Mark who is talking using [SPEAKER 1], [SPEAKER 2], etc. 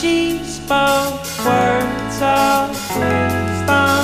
[SPEAKER 1] she spoke words of wisdom.